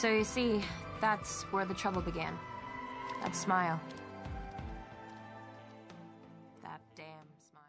So you see, that's where the trouble began. That smile. That damn smile.